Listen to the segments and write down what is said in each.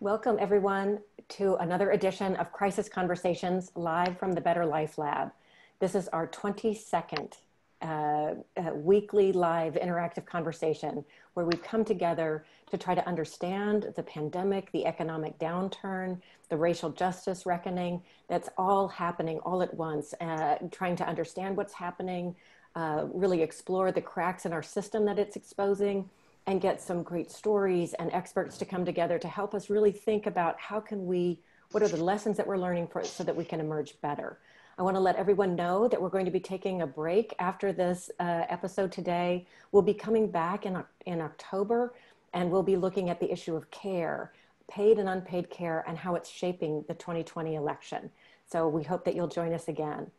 Welcome, everyone, to another edition of Crisis Conversations live from the Better Life Lab. This is our 22nd uh, uh, weekly live interactive conversation where we've come together to try to understand the pandemic, the economic downturn, the racial justice reckoning that's all happening all at once, uh, trying to understand what's happening, uh, really explore the cracks in our system that it's exposing and get some great stories and experts to come together to help us really think about how can we, what are the lessons that we're learning for, so that we can emerge better. I want to let everyone know that we're going to be taking a break after this uh, episode today. We'll be coming back in, in October and we'll be looking at the issue of care, paid and unpaid care, and how it's shaping the 2020 election. So we hope that you'll join us again.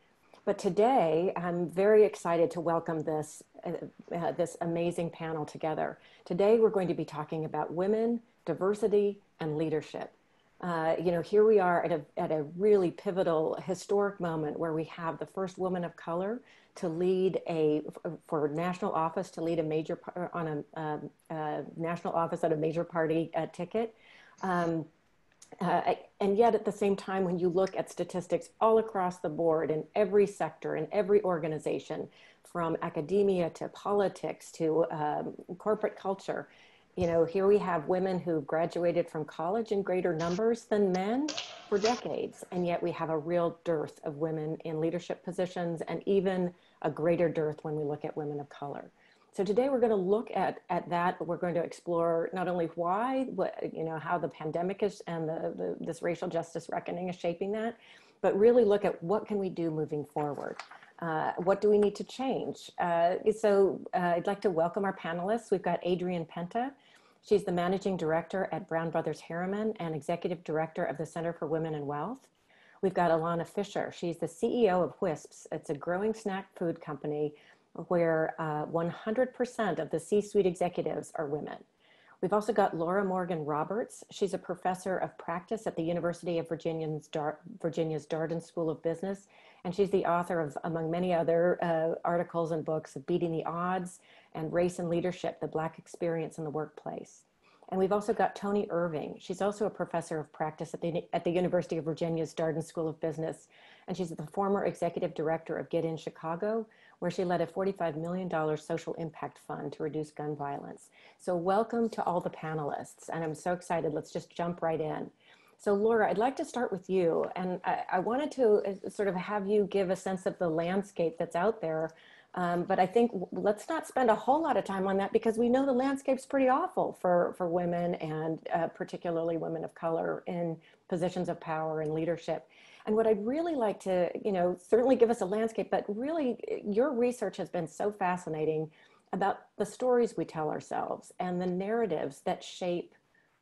But today, I'm very excited to welcome this, uh, uh, this amazing panel together. Today, we're going to be talking about women, diversity, and leadership. Uh, you know, here we are at a, at a really pivotal, historic moment where we have the first woman of color to lead a, for national office, to lead a major, on a, um, uh, national office at a major party uh, ticket. Um, uh, and yet at the same time, when you look at statistics all across the board in every sector, in every organization, from academia to politics to um, corporate culture, you know, here we have women who've graduated from college in greater numbers than men for decades. And yet we have a real dearth of women in leadership positions and even a greater dearth when we look at women of color. So today we're going to look at, at that, but we're going to explore not only why, what, you know, how the pandemic is and the, the, this racial justice reckoning is shaping that, but really look at what can we do moving forward. Uh, what do we need to change? Uh, so uh, I'd like to welcome our panelists. We've got Adrienne Penta. She's the managing director at Brown Brothers Harriman and executive director of the Center for Women and Wealth. We've got Alana Fisher. She's the CEO of Whisps. It's a growing snack food company where 100% uh, of the C-suite executives are women. We've also got Laura Morgan Roberts. She's a professor of practice at the University of Virginia's, Dar Virginia's Darden School of Business, and she's the author of, among many other uh, articles and books, of Beating the Odds and Race and Leadership, the Black Experience in the Workplace. And we've also got Toni Irving. She's also a professor of practice at the, at the University of Virginia's Darden School of Business. And she's the former executive director of Get In Chicago, where she led a $45 million social impact fund to reduce gun violence. So welcome to all the panelists, and I'm so excited. Let's just jump right in. So Laura, I'd like to start with you, and I, I wanted to uh, sort of have you give a sense of the landscape that's out there um, but I think let's not spend a whole lot of time on that because we know the landscape's pretty awful for, for women and uh, particularly women of color in positions of power and leadership. And what I'd really like to, you know, certainly give us a landscape, but really your research has been so fascinating about the stories we tell ourselves and the narratives that shape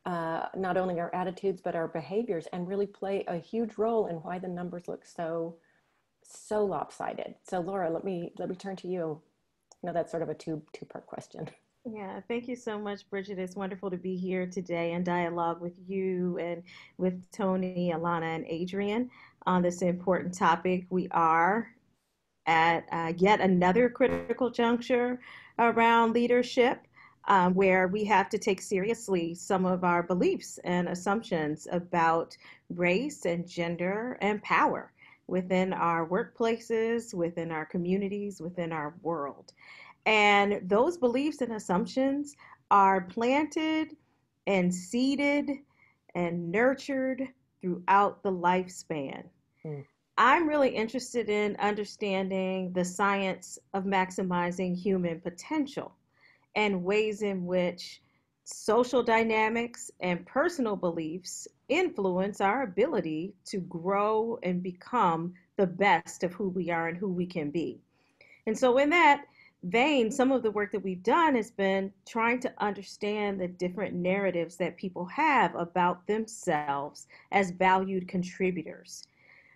uh, not only our attitudes, but our behaviors and really play a huge role in why the numbers look so, so lopsided. So Laura, let me, let me turn to you. I know that's sort of a two, two part question. Yeah, thank you so much, Brigid. It's wonderful to be here today in dialogue with you and with Toni, Alana, and Adrienne on this important topic. We are at uh, yet another critical juncture around leadership. Um, where we have to take seriously some of our beliefs and assumptions about race and gender and power within our workplaces, within our communities, within our world. And those beliefs and assumptions are planted and seeded and nurtured throughout the lifespan. Mm. I'm really interested in understanding the science of maximizing human potential and ways in which social dynamics and personal beliefs influence our ability to grow and become the best of who we are and who we can be. And so, in that, vein, some of the work that we've done has been trying to understand the different narratives that people have about themselves as valued contributors.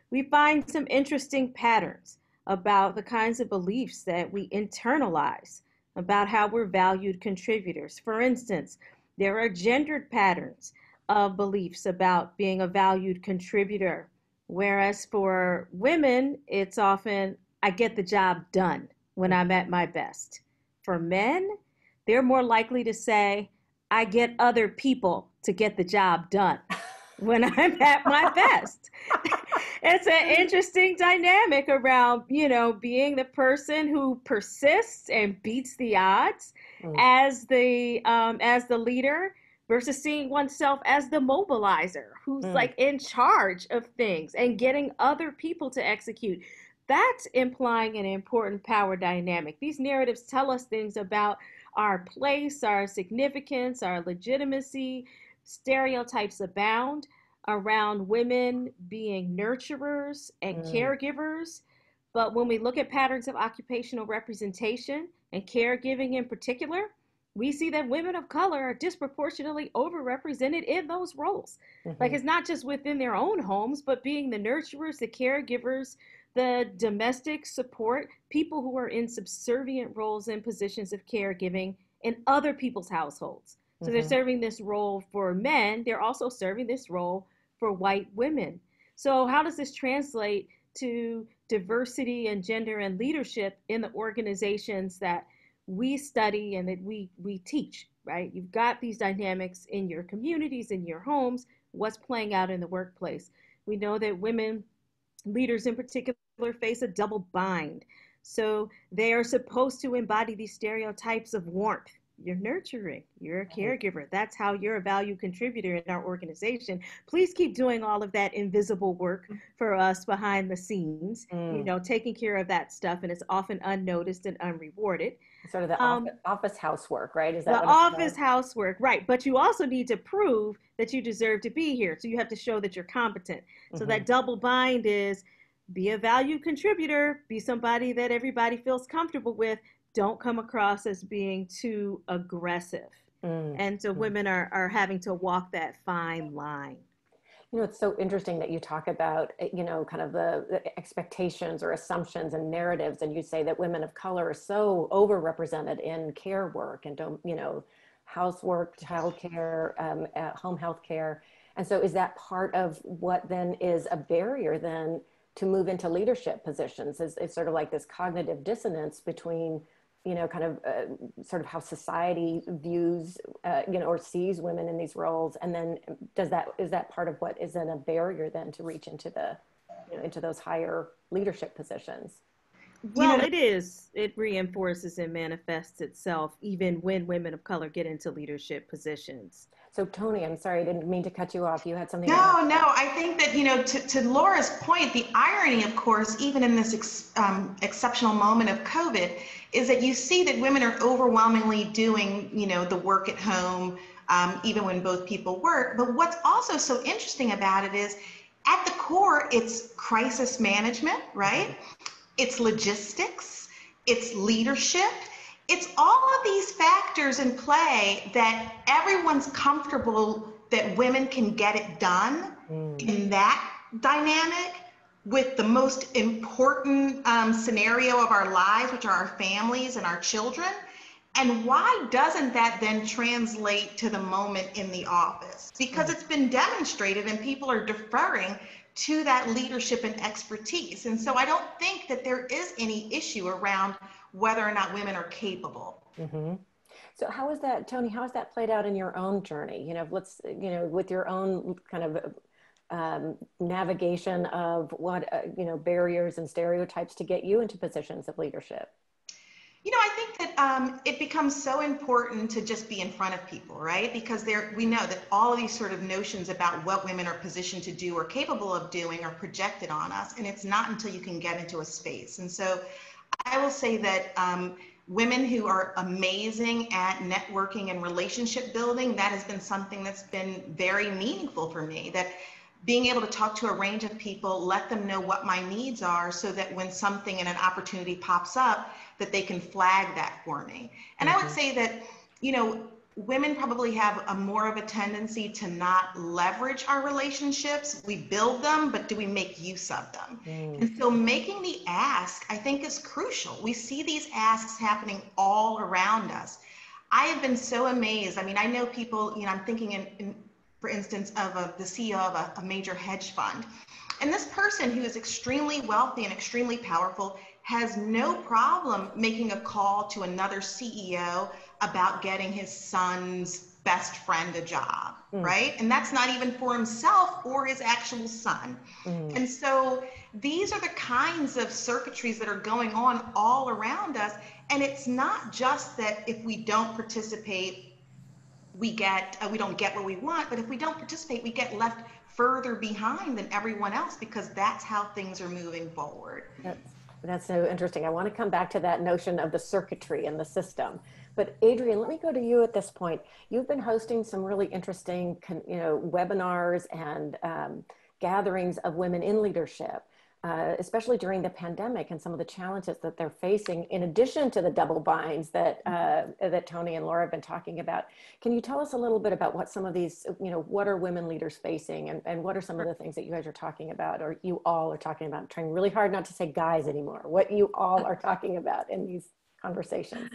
We find some interesting patterns about the kinds of beliefs that we internalize about how we're valued contributors. For instance, there are gendered patterns of beliefs about being a valued contributor, whereas for women, it's often, I get the job done when I'm at my best. For men, they're more likely to say, I get other people to get the job done when I'm at my best. it's an interesting dynamic around, you know, being the person who persists and beats the odds mm. as the um, as the leader versus seeing oneself as the mobilizer who's mm. like in charge of things and getting other people to execute. That's implying an important power dynamic. These narratives tell us things about our place, our significance, our legitimacy. Stereotypes abound around women being nurturers and mm. caregivers. But when we look at patterns of occupational representation and caregiving in particular, we see that women of color are disproportionately overrepresented in those roles. Mm-hmm. Like it's not just within their own homes, but being the nurturers, the caregivers, the domestic support, people who are in subservient roles and positions of caregiving in other people's households. So mm-hmm. they're serving this role for men, they're also serving this role for white women. So, how does this translate to diversity and gender and leadership in the organizations that we study and that we, we teach, right? You've got these dynamics in your communities, in your homes, what's playing out in the workplace. We know that women leaders in particular face a double bind. So they are supposed to embody these stereotypes of warmth. You're nurturing, you're a caregiver. That's how you're a value contributor in our organization. Please keep doing all of that invisible work mm. for us behind the scenes, mm. you know, taking care of that stuff. And it's often unnoticed and unrewarded. Sort of the um, office, office housework, right? Is that the office housework, right? But you also need to prove that you deserve to be here. So you have to show that you're competent. Mm-hmm. So that mm-hmm. double bind is be a value contributor, be somebody that everybody feels comfortable with. Don't come across as being too aggressive. Mm-hmm. And so mm. women are, are having to walk that fine line. You know, it's so interesting that you talk about, eh, you know, kind of the, the, expectations or assumptions and narratives, and you say that women of color are so overrepresented in care work and don't, you know, housework, childcare, um, home health care. And so, is that part of what then is a barrier then to move into leadership positions? Is it's sort of like this cognitive dissonance between you know, kind of uh, sort of how society views, uh, you know, or sees women in these roles, and then does that is that part of what is then a barrier then to reach into the, you know, into those higher leadership positions? Well, you know, it is. It reinforces and manifests itself even when women of color get into leadership positions. So, Toni, I'm sorry, I didn't mean to cut you off. You had something. No, no. I think that you know, to, to Laura's point, the irony, of course, even in this ex, um, exceptional moment of COVID, is that you see that women are overwhelmingly doing, you know, the work at home, um, even when both people work. But what's also so interesting about it is, at the core, it's crisis management, right? It's logistics. It's leadership it's all of these factors in play that everyone's comfortable that women can get it done mm. in that dynamic with the most important um, scenario of our lives, which are our families and our children. And why doesn't that then translate to the moment in the office? Because mm. it's been demonstrated and people are deferring to that leadership and expertise. And so I don't think that there is any issue around whether or not women are capable. Mm-hmm. So how is that, Toni? How has that played out in your own journey? You know, let's you know, with your own kind of um, navigation of what uh, you know barriers and stereotypes to get you into positions of leadership. You know, I think that um, it becomes so important to just be in front of people, right? Because there, we know that all of these sort of notions about what women are positioned to do or capable of doing are projected on us, and it's not until you can get into a space. And so, I will say that um, women who are amazing at networking and relationship building, that has been something that's been very meaningful for me. That being able to talk to a range of people, let them know what my needs are so that when something and an opportunity pops up, that they can flag that for me. And mm-hmm. I would mm-hmm. say that, you know, women probably have a more of a tendency to not leverage our relationships. We build them, but do we make use of them? Mm. And so making the ask, I think, is crucial. We see these asks happening all around us. I have been so amazed. I mean, I know people, you know, I'm thinking in, in for instance, of a, the CEO of a, a major hedge fund. And this person who is extremely wealthy and extremely powerful has no problem making a call to another CEO about getting his son's best friend a job, mm. right? And that's not even for himself or his actual son. Mm. And so these are the kinds of circuitries that are going on all around us. And it's not just that if we don't participate, we get uh, we don't get what we want, but if we don't participate, we get left further behind than everyone else because that's how things are moving forward. That's, that's so interesting. I want to come back to that notion of the circuitry and the system. But Adrienne, let me go to you at this point. You've been hosting some really interesting, you know, webinars and um, gatherings of women in leadership uh, especially during the pandemic and some of the challenges that they're facing, in addition to the double binds that uh, that Toni and Laura have been talking about. Can you tell us a little bit about what some of these, you know, what are women leaders facing, and, and what are some of the things that you guys are talking about, or you all are talking about? I'm trying really hard not to say guys anymore. What you all are talking about in these conversations.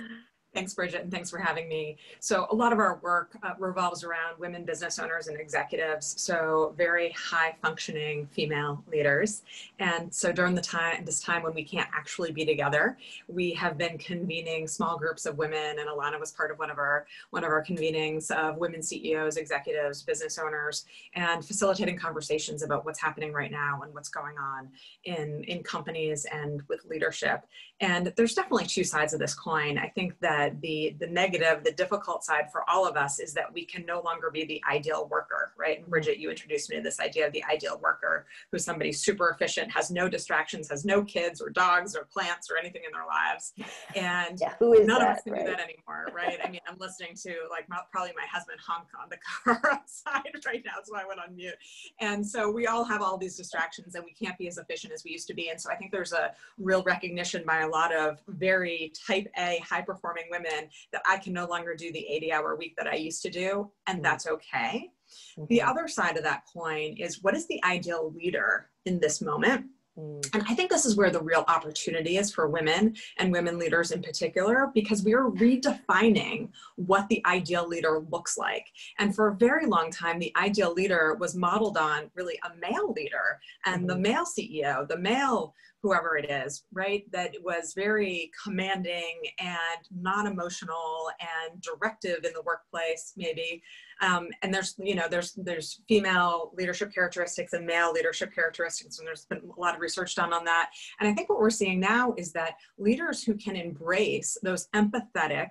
Thanks, Brigid, and thanks for having me. So a lot of our work uh, revolves around women business owners and executives, so very high functioning female leaders. And so during the time, this time when we can't actually be together, we have been convening small groups of women, and Alana was part of one of our one of our convenings of women CEOs, executives, business owners, and facilitating conversations about what's happening right now and what's going on in in companies and with leadership. And there's definitely two sides of this coin. I think that the the negative, the difficult side for all of us is that we can no longer be the ideal worker, right? And Brigid, you introduced me to this idea of the ideal worker, who's somebody super efficient, has no distractions, has no kids or dogs or plants or anything in their lives, and yeah, who is none that, of us can right? do that anymore, right? I mean, I'm listening to like probably my husband honk on the car outside right now, so I went on mute, and so we all have all these distractions, and we can't be as efficient as we used to be, and so I think there's a real recognition by a lot of very type A, high performing women that I can no longer do the 80 hour week that I used to do, and mm-hmm. that's okay. Mm-hmm. The other side of that coin is what is the ideal leader in this moment? Mm. And I think this is where the real opportunity is for women and women leaders in particular, because we are redefining what the ideal leader looks like. And for a very long time, the ideal leader was modeled on really a male leader and mm-hmm. the male CEO, the male whoever it is, right? That was very commanding and non emotional and directive in the workplace, maybe. Um, and there's, you know, there's there's female leadership characteristics and male leadership characteristics, and there's been a lot of research done on that. And I think what we're seeing now is that leaders who can embrace those empathetic,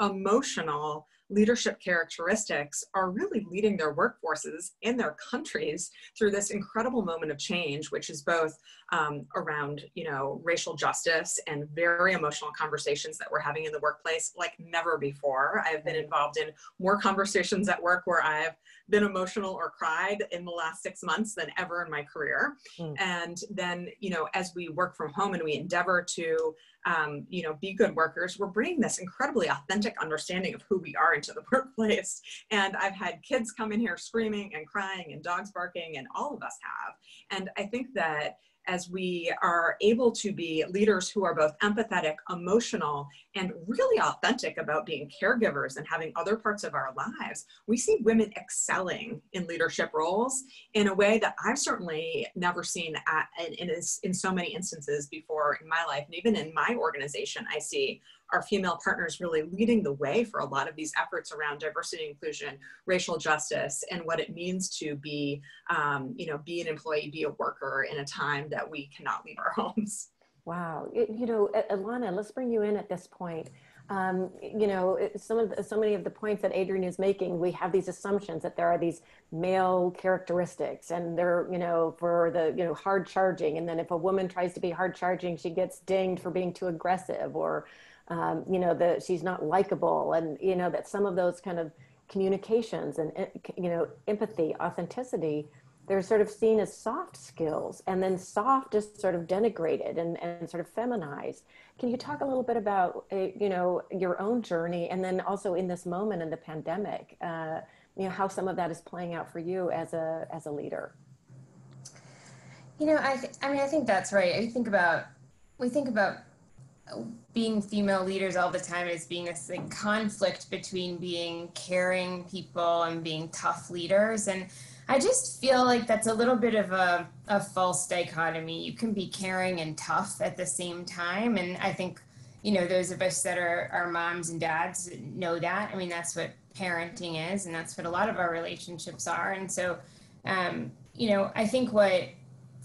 emotional, leadership characteristics are really leading their workforces in their countries through this incredible moment of change, which is both um, around, you know, racial justice and very emotional conversations that we're having in the workplace like never before. I've been involved in more conversations at work where I've been emotional or cried in the last six months than ever in my career. Mm. And then, you know, as we work from home and we endeavor to um, you know, be good workers, we're bringing this incredibly authentic understanding of who we are into the workplace. And I've had kids come in here screaming and crying and dogs barking, and all of us have. And I think that as we are able to be leaders who are both empathetic, emotional, and really authentic about being caregivers and having other parts of our lives, we see women excelling in leadership roles in a way that I've certainly never seen at, in, in, in so many instances before in my life. And even in my organization, I see our female partners really leading the way for a lot of these efforts around diversity inclusion, racial justice, and what it means to be, um, you know, be an employee, be a worker in a time that we cannot leave our homes. Wow. You know, Alana, let's bring you in at this point. Um, you know, some of the, so many of the points that Adrienne is making, we have these assumptions that there are these male characteristics, and they're you know for the you know hard charging, and then if a woman tries to be hard charging, she gets dinged for being too aggressive, or um, you know, that she's not likable and, you know, that some of those kind of communications and, eh, you know, empathy, authenticity, they're sort of seen as soft skills and then soft is sort of denigrated and, and sort of feminized. Can you talk a little bit about, uh, you know, your own journey and then also in this moment in the pandemic, uh, you know, how some of that is playing out for you as a, as a leader? You know, I, th- I mean, I think that's right. I think about, we think about being female leaders all the time is being a like conflict between being caring people and being tough leaders and i just feel like that's a little bit of a, a false dichotomy you can be caring and tough at the same time and i think you know, those of us that are, are moms and dads know that. I mean, that's what parenting is, and that's what a lot of our relationships are. And so, um, you know, I think what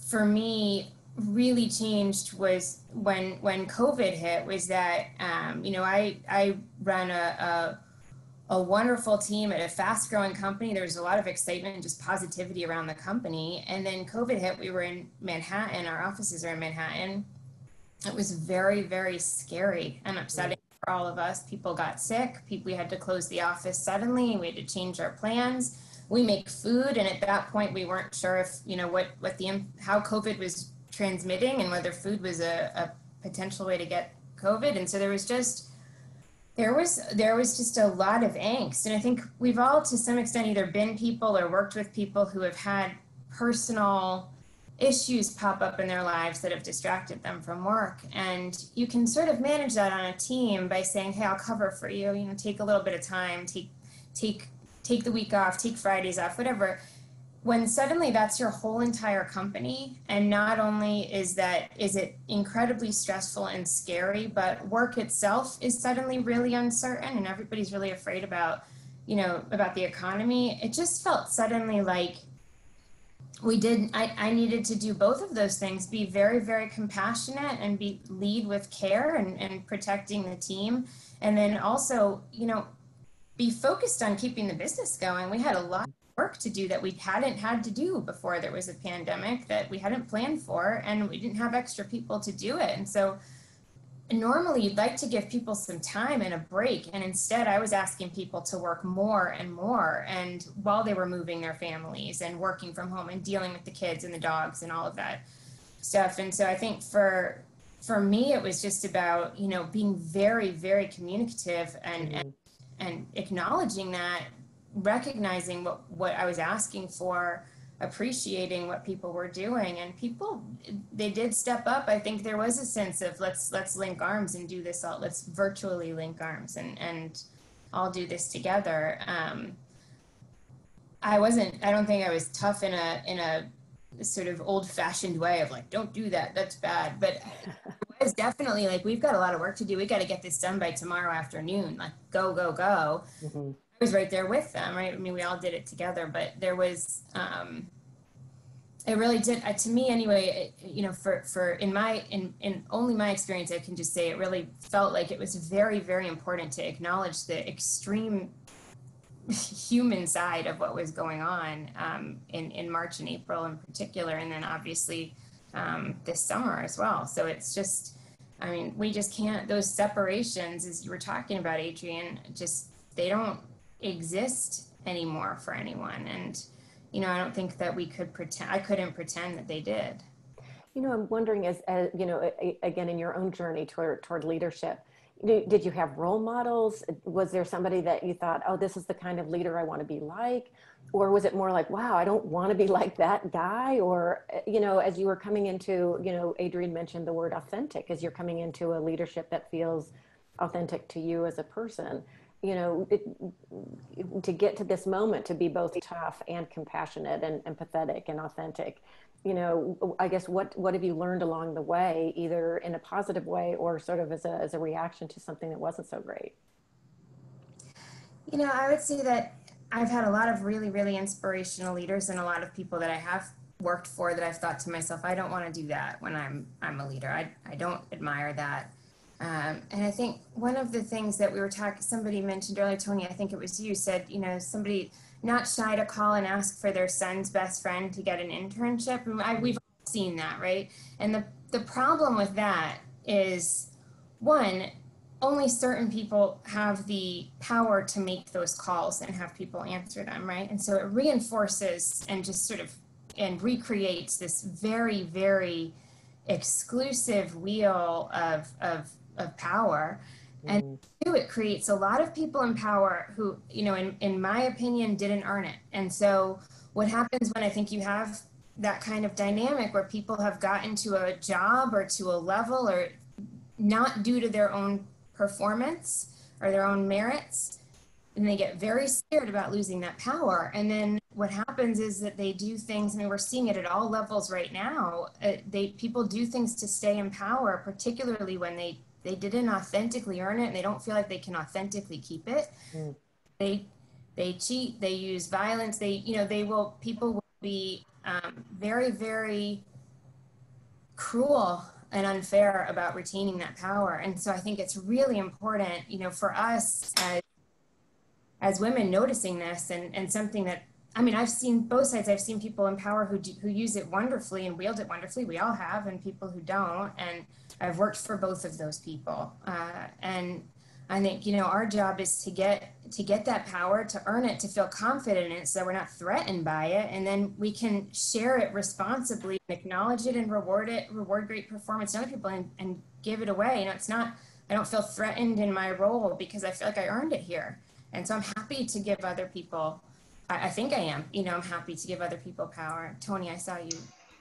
for me really changed was when when COVID hit was that um, you know I I run a, a, a wonderful team at a fast growing company. There was a lot of excitement and just positivity around the company. And then COVID hit. We were in Manhattan. Our offices are in Manhattan. It was very very scary and upsetting for all of us. People got sick. People we had to close the office suddenly. We had to change our plans. We make food, and at that point, we weren't sure if you know what what the how COVID was transmitting and whether food was a, a potential way to get COVID. And so there was just there was there was just a lot of angst. And I think we've all to some extent either been people or worked with people who have had personal issues pop up in their lives that have distracted them from work. And you can sort of manage that on a team by saying hey i'll cover for you. You know take a little bit of time. Take take take the week off. Take fridays off whatever when suddenly that's your whole entire company and not only is that is it incredibly stressful and scary but work itself is suddenly really uncertain and everybody's really afraid about you know about the economy. It just felt suddenly like we did I, I needed to do both of those things be very very compassionate and be lead with care and, and protecting the team. And then also you know be focused on keeping the business going. We had a lot work to do that we hadn't had to do before there was a pandemic that we hadn't planned for and we didn't have extra people to do it and so normally you'd like to give people some time and a break and instead i was asking people to work more and more and while they were moving their families and working from home and dealing with the kids and the dogs and all of that stuff and so i think for for me it was just about you know being very very communicative and mm-hmm. and, and acknowledging that recognizing what, what I was asking for, appreciating what people were doing and people they did step up. I think there was a sense of let's let's link arms and do this all let's virtually link arms and and all do this together. Um i wasn't i don't think i was tough in a in a sort of old fashioned way of like don't do that that's bad. But it was definitely like we've got a lot of work to do. We got to get this done by tomorrow afternoon. Like go go go. Mm-hmm was right there with them, right? I mean, we all did it together, but there was, um, it really did, uh, to me anyway, it, you know, for, for in my, in, in only my experience, I can just say it really felt like it was very, very important to acknowledge the extreme human side of what was going on um, in, in March and April in particular, and then obviously um, this summer as well. So it's just, I mean, we just can't, those separations, as you were talking about, Adrienne, just, they don't exist anymore for anyone. And, you know, I don't think that we could pretend, I couldn't pretend that they did. You know, I'm wondering as, as you know, again, in your own journey toward, toward leadership, did you have role models? Was there somebody that you thought, oh, this is the kind of leader I want to be like? Or was it more like, wow, I don't want to be like that guy? Or, eh, you know, as you were coming into, you know, Adrienne mentioned the word authentic, as you're coming into a leadership that feels authentic to you as a person you know, it, to get to this moment to be both tough and compassionate and empathetic and authentic, you know, I guess what what have you learned along the way, either in a positive way or sort of as a as a reaction to something that wasn't so great? You know, I would say that I've had a lot of really, really inspirational leaders and a lot of people that I have worked for that I've thought to myself, I don't want to do that when I'm I'm a leader. I I don't admire that. Um, and I think one of the things that we were talking, somebody mentioned earlier, Toni, I think it was you, said, you know, somebody not shy to call and ask for their son's best friend to get an internship. I, we've seen that, right? And the, the problem with that is one, only certain people have the power to make those calls and have people answer them, right? And so it reinforces and just sort of and recreates this very, very exclusive wheel of, of of power. And mm. two, it creates a lot of people in power who you know in, in my opinion didn't earn it. And so what happens when i think you have that kind of dynamic where people have gotten to a job or to a level or not due to their own performance or their own merits and they get very scared about losing that power. And then what happens is that they do things I mean we're seeing it at all levels right now uh, they people do things to stay in power particularly when they they didn't authentically earn it and they don't feel like they can authentically keep it mm. they they cheat they use violence they you know they will people will be um, very very cruel and unfair about retaining that power and so i think it's really important you know for us as as women noticing this and and something that I mean, I've seen both sides. I've seen people in power who do, who use it wonderfully and wield it wonderfully. We all have, and people who don't. And I've worked for both of those people. Uh, and I think you know our job is to get to get that power, to earn it, to feel confident in it, so we're not threatened by it, and then we can share it responsibly, acknowledge it, and reward it, reward great performance to other people, and, and give it away. You know, it's not. I don't feel threatened in my role because I feel like I earned it here, and so I'm happy to give other people I, I think I am. You know, I'm happy to give other people power. Toni, I saw you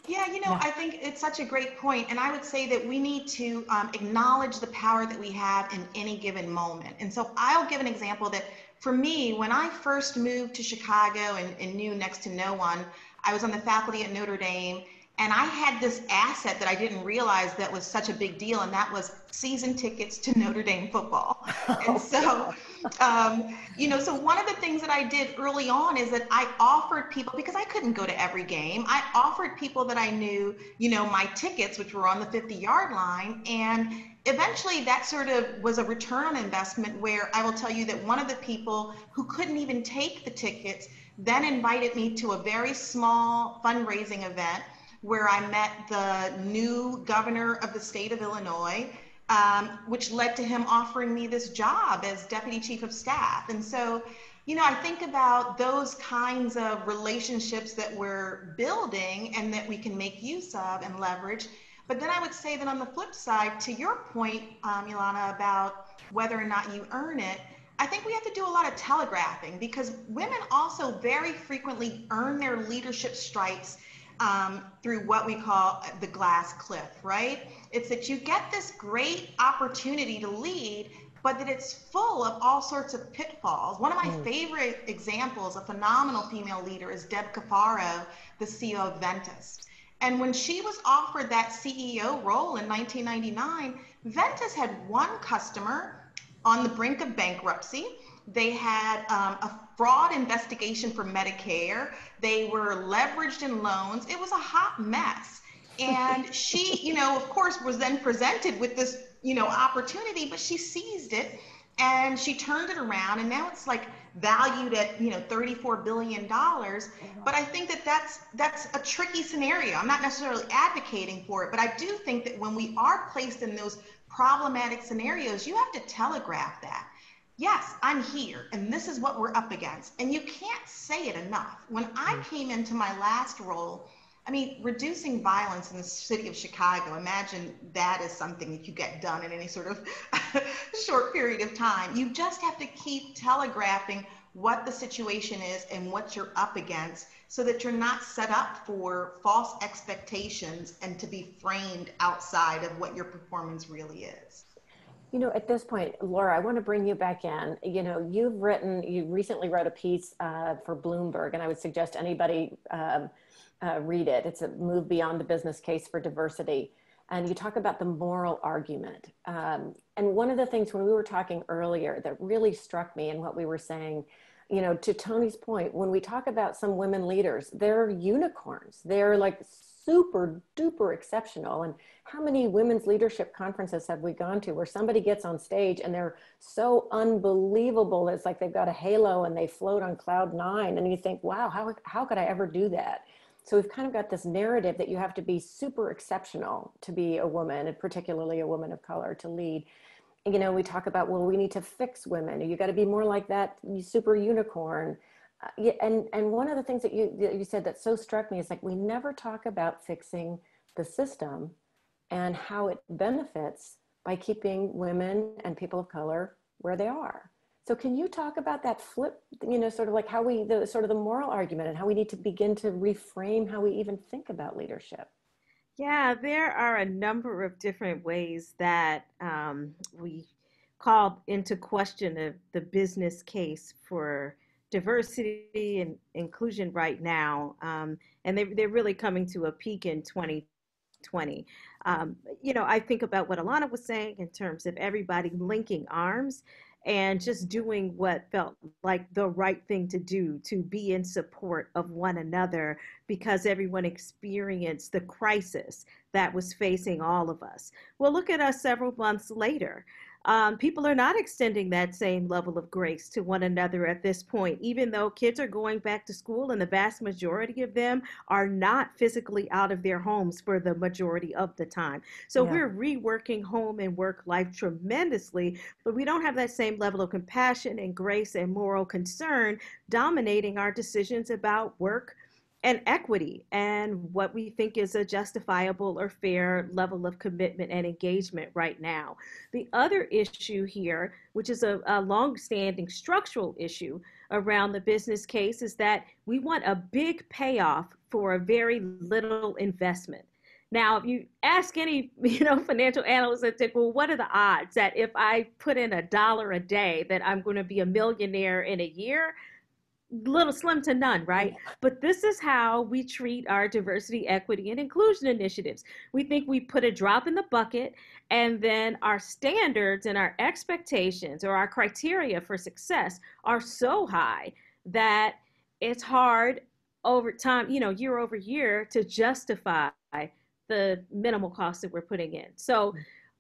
yeah, you know. I think it's such a great point, and I would say that we need to um, acknowledge the power that we have in any given moment. And so I'll give an example that for me, when I first moved to Chicago and, and knew next to no one, I was on the faculty at Notre Dame, and I had this asset that I didn't realize that was such a big deal, and that was season tickets to Notre Dame football. And so, um, you know, so one of the things that I did early on is that I offered people, because I couldn't go to every game, I offered people that I knew, you know, my tickets, which were on the 50 yard line. And eventually that sort of was a return on investment where I will tell you that one of the people who couldn't even take the tickets then invited me to a very small fundraising event where I met the new governor of the state of Illinois, um, which led to him offering me this job as deputy chief of staff. And so, you know, I think about those kinds of relationships that we're building and that we can make use of and leverage. But then I would say that on the flip side, to your point, um, Alana, about whether or not you earn it, I think we have to do a lot of telegraphing because women also very frequently earn their leadership stripes um, through what we call the glass cliff, right? It's that you get this great opportunity to lead, but that it's full of all sorts of pitfalls. One of my mm. favorite examples, a phenomenal female leader, is Deb Cafaro, the CEO of Ventas. And when she was offered that CEO role in 1999, Ventas had one customer on the brink of bankruptcy. They had um, a fraud investigation for Medicare. They were leveraged in loans. It was a hot mess. And she, you know, of course, was then presented with this, you know, opportunity, but she seized it and she turned it around and now it's like valued at you know 34 billion dollars but i think that that's that's a tricky scenario i'm not necessarily advocating for it but i do think that when we are placed in those problematic scenarios you have to telegraph that yes, I'm here and this is what we're up against. And you can't say it enough. When I mm. came into my last role, I mean, reducing violence in the city of Chicago, imagine that is something that you get done in any sort of short period of time. You just have to keep telegraphing what the situation is and what you're up against so that you're not set up for false expectations and to be framed outside of what your performance really is. You know, at this point, Laura, I want to bring you back in. You know, you've written, you recently wrote a piece uh, for Bloomberg, and I would suggest anybody um, uh, read it. It's a move beyond the business case for diversity. And you talk about the moral argument. Um, and one of the things when we were talking earlier that really struck me and what we were saying, you know, to Toni's point, when we talk about some women leaders, they're unicorns. They're like super duper exceptional. And how many women's leadership conferences have we gone to where somebody gets on stage and they're so unbelievable? It's like they've got a halo and they float on cloud nine. And you think, wow, how, how could I ever do that? So we've kind of got this narrative that you have to be super exceptional to be a woman, and particularly a woman of color to lead. You know, we talk about, well, we need to fix women. You got to be more like that super unicorn uh, yeah, and and one of the things that you that you said that so struck me is like we never talk about fixing the system and how it benefits by keeping women and people of color where they are. So can you talk about that flip, you know, sort of like how we the sort of the moral argument and how we need to begin to reframe how we even think about leadership? Yeah, there are a number of different ways that um, we call into question the, the business case for diversity and inclusion right now. Um, and they, they're really coming to a peak in 2020 2020. Um, you know, I think about what Alana was saying in terms of everybody linking arms and just doing what felt like the right thing to do to be in support of one another because everyone experienced the crisis that was facing all of us. Well, look at us several months later um, people are not extending that same level of grace to one another at this point, even though kids are going back to school and the vast majority of them are not physically out of their homes for the majority of the time. So yeah. we're reworking home and work life tremendously, but we don't have that same level of compassion and grace and moral concern dominating our decisions about work and equity and what we think is a justifiable or fair level of commitment and engagement right now. The other issue here, which is a, a long-standing structural issue around the business case, is that we want a big payoff for a very little investment. Now, if you ask any, you know, financial analyst, they think, well, what are the odds that if I put in a dollar a day, that I'm going to be a millionaire in a year? Little slim to none, right? But this is how we treat our diversity, equity, and inclusion initiatives. We think we put a drop in the bucket, and then our standards and our expectations or our criteria for success are so high that it's hard over time, you know, year over year to justify the minimal cost that we're putting in. So, mm.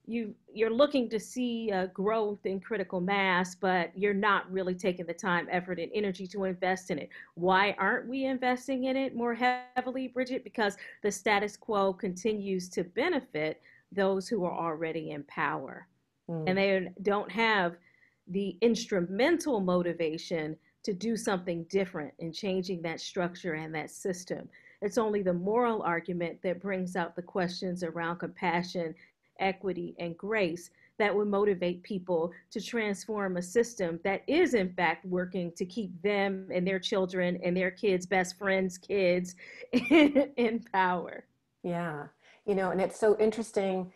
You you're looking to see a growth in critical mass but you're not really taking the time effort and energy to invest in it. Why aren't we investing in it more heavily brigid? Because the status quo continues to benefit those who are already in power. Mm. and they don't have the instrumental motivation to do something different in changing that structure and that system. It's only the moral argument that brings out the questions around compassion equity, and grace that would motivate people to transform a system that is, in fact, working to keep them and their children and their kids' best friends' kids in, power. Yeah, you know, and it's so interesting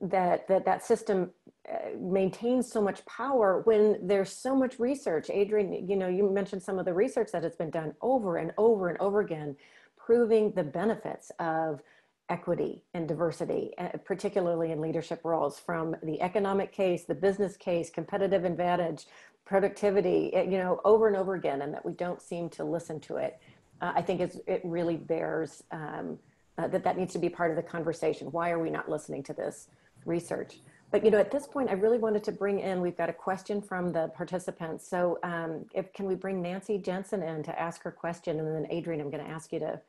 that that that system uh, maintains so much power when there's so much research Adrienne, you know you mentioned some of the research that has been done over and over and over again proving the benefits of equity and diversity, uh, particularly in leadership roles, from the economic case, the business case, competitive advantage, productivity, you know, over and over again, and that we don't seem to listen to it. Uh, I think it really bears um, uh, that that needs to be part of the conversation. Why are we not listening to this research? But you know, at this point, I really wanted to bring in. We've got a question from the participants. So, um, if can we bring Nancy Jensen in to ask her question, and then Adrienne, I'm going to ask you to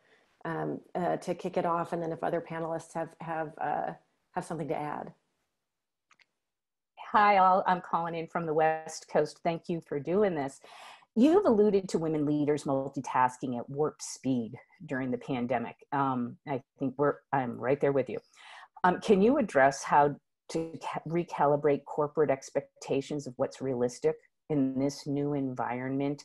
um, uh, to kick it off, and then if other panelists have have uh, have something to add. Hi, all. I'm calling in from the West Coast. Thank you for doing this. You've alluded to women leaders multitasking at warp speed during the pandemic. Um, I think we're I'm right there with you. Um, can you address how to recalibrate corporate expectations of what's realistic in this new environment?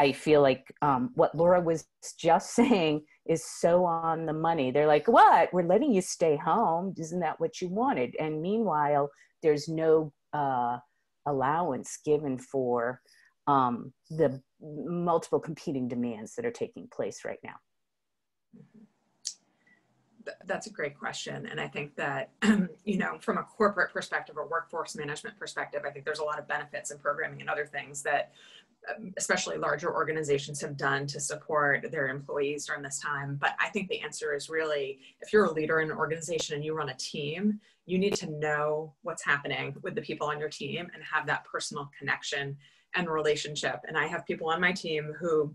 I feel like um, what Laura was just saying is so on the money. They're like, what? We're letting you stay home. Isn't that what you wanted? And meanwhile, there's no uh, allowance given for um, the multiple competing demands that are taking place right now. That's a great question. And I think that, you know, from a corporate perspective or workforce management perspective, I think there's a lot of benefits in programming and other things that especially larger organizations have done to support their employees during this time. But I think the answer is really if you're a leader in an organization and you run a team, you need to know what's happening with the people on your team and have that personal connection and relationship. And I have people on my team who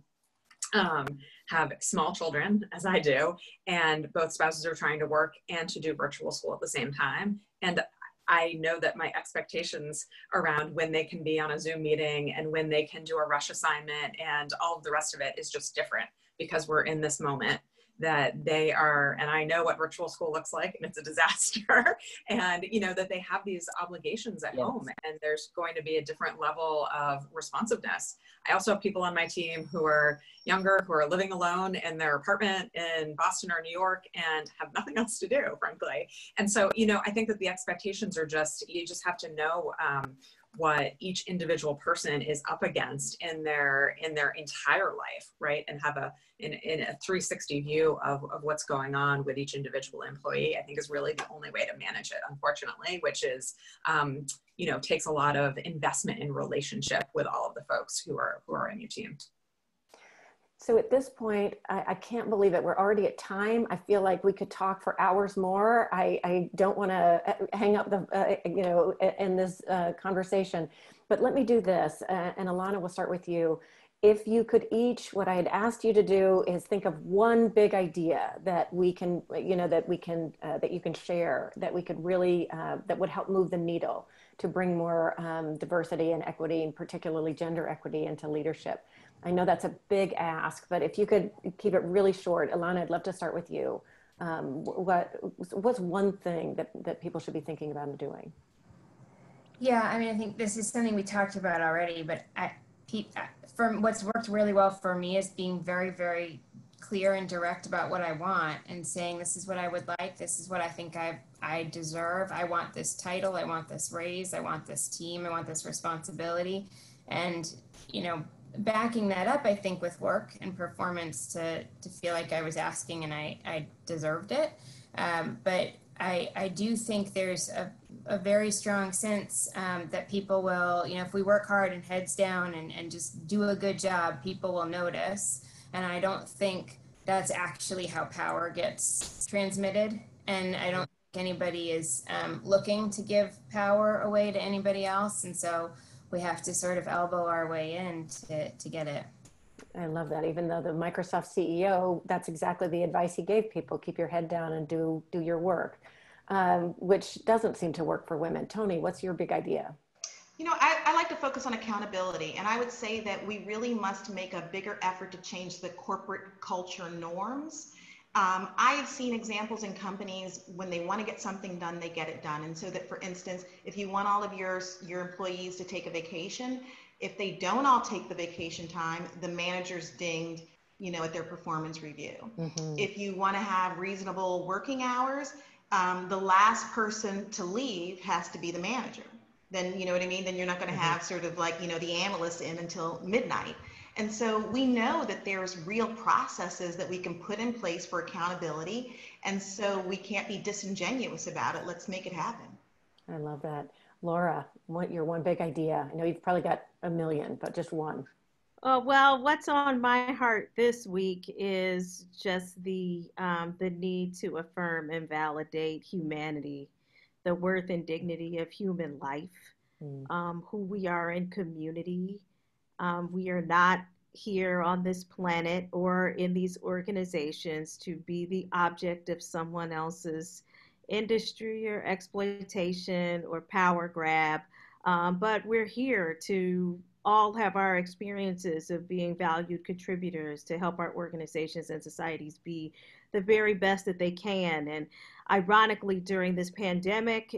um, have small children, as I do, and both spouses are trying to work and to do virtual school at the same time. And I know that my expectations around when they can be on a Zoom meeting and when they can do a rush assignment and all of the rest of it is just different because we're in this moment that they are and i know what virtual school looks like and it's a disaster and you know that they have these obligations at yes. home and there's going to be a different level of responsiveness i also have people on my team who are younger who are living alone in their apartment in boston or new york and have nothing else to do frankly and so you know i think that the expectations are just you just have to know um, what each individual person is up against in their in their entire life right? And have a in, in a 360 view of, of what's going on with each individual employee i think is really the only way to manage it unfortunately which is um, you know takes a lot of investment in relationship with all of the folks who are who are in your team so at this point, I, I, can't believe it. We're already at time. I feel like we could talk for hours more. I, I don't want to uh, hang up the, uh, you know, in this uh, conversation, but let me do this. Uh, and Alana, we'll start with you. If you could each, what I had asked you to do is think of one big idea that we can, you know, that we can, uh, that you can share, that we could really, uh, that would help move the needle to bring more um, diversity and equity, and particularly gender equity into leadership. I know that's a big ask, but if you could keep it really short, Alana, I'd love to start with you. Um, what what's one thing that, that people should be thinking about and doing? Yeah, I mean, I think this is something we talked about already, but I, from what's worked really well for me is being very, very clear and direct about what I want and saying this is what I would like, this is what I think I I deserve. I want this title, I want this raise, I want this team, I want this responsibility, and you know, backing that up, I think, with work and performance to, to feel like I was asking and I, I deserved it. Um, but I, I do think there's a, a very strong sense um, that people will, you know, if we work hard and heads down and, and just do a good job, people will notice. And I don't think that's actually how power gets transmitted. And I don't think anybody is um, looking to give power away to anybody else. And so we have to sort of elbow our way in to, to get it. I love that. Even though the Microsoft CEO, that's exactly the advice he gave people: keep your head down and do do your work, um, which doesn't seem to work for women. Toni, what's your big idea? You know, I, I, like to focus on accountability, and I would say that we really must make a bigger effort to change the corporate culture norms um, I have seen examples in companies when they want to get something done, they get it done. And so that, for instance, if you want all of your, your employees to take a vacation, if they don't all take the vacation time, the manager's dinged, you know, at their performance review. Mm-hmm. If you want to have reasonable working hours, um, the last person to leave has to be the manager. Then, you know what I mean? Then you're not going to mm-hmm. have sort of like, you know, the analyst in until midnight. And so we know that there's real processes that we can put in place for accountability. And so we can't be disingenuous about it. Let's make it happen. I love that. Laura, what your one big idea? I know you've probably got a million, but just one. Uh, well, what's on my heart this week is just the um, the need to affirm and validate humanity, the worth and dignity of human life, mm. um, who we are in community, um, we are not here on this planet or in these organizations to be the object of someone else's industry or exploitation or power grab. Um, but we're here to all have our experiences of being valued contributors to help our organizations and societies be the very best that they can. And ironically, during this pandemic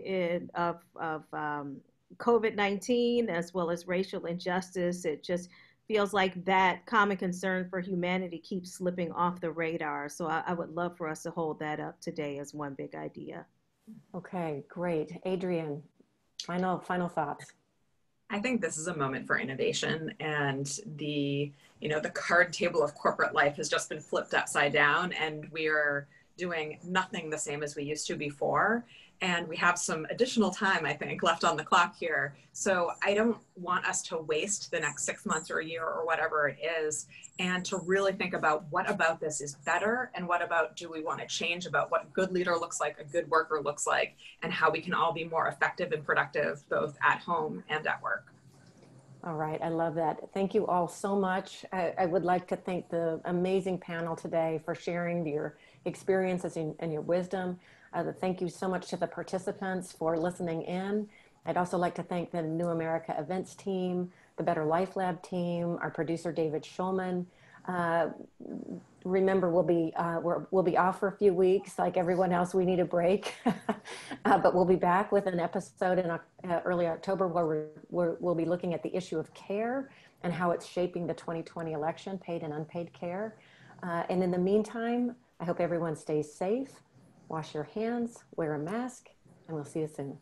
of, of um, COVID 19 as well as racial injustice. It just feels like that common concern for humanity keeps slipping off the radar. So I, I, would love for us to hold that up today as one big idea. Okay, great. Adrienne, final final thoughts. I think this is a moment for innovation and the you know the card table of corporate life has just been flipped upside down and we are doing nothing the same as we used to before and we have some additional time i think left on the clock here so i don't want us to waste the next six months or a year or whatever it is and to really think about what about this is better and what about do we want to change about what a good leader looks like a good worker looks like and how we can all be more effective and productive both at home and at work all right, I love that. Thank you all so much. I, I, would like to thank the amazing panel today for sharing your experiences and, and your wisdom. Uh, thank you so much to the participants for listening in. I'd also like to thank the New America Events team, the Better Life Lab team, our producer David Schulman. Uh, remember, we'll be uh, we will be off for a few weeks, like everyone else. We need a break, uh, but we'll be back with an episode in uh, early October where we're, we'll be looking at the issue of care and how it's shaping the 2020 election, paid and unpaid care. Uh, and in the meantime, I hope everyone stays safe wash your hands, wear a mask, and we'll see you soon.